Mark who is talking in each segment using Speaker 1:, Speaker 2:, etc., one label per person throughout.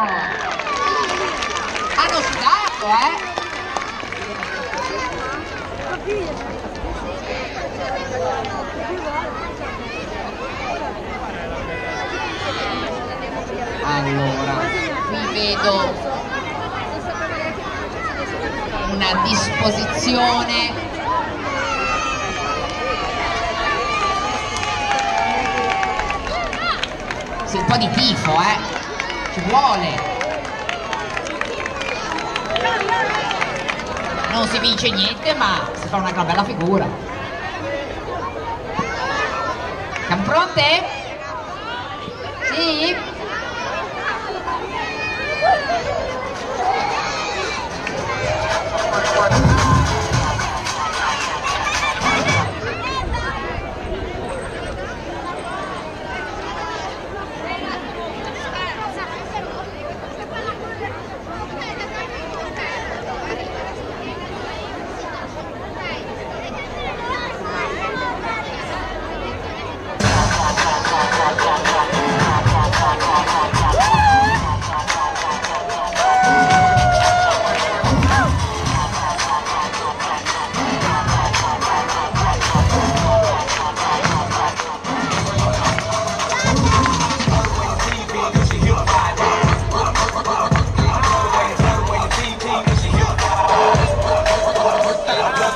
Speaker 1: Ah, Hanno sudato, eh! Allora, qui vedo una disposizione Sì, un po' di tifo, eh! vuole. Non si vince niente ma si fa una gran bella figura. Siamo pronte? Sì?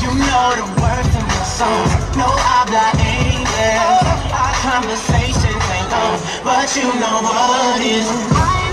Speaker 2: You know the words in my songs. No, I'm not Our conversations ain't on, but you know what
Speaker 3: it is.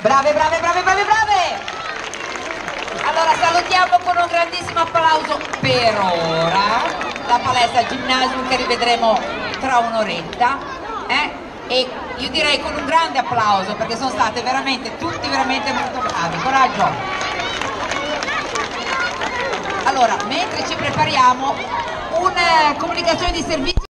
Speaker 1: Brave, brave, brave, brave, brave! Allora salutiamo con un grandissimo applauso per ora la palestra ginnasio che rivedremo tra un'oretta eh? e io direi con un grande applauso perché sono state veramente tutti veramente molto bravi, coraggio! Allora, mentre ci prepariamo, una eh, comunicazione di servizio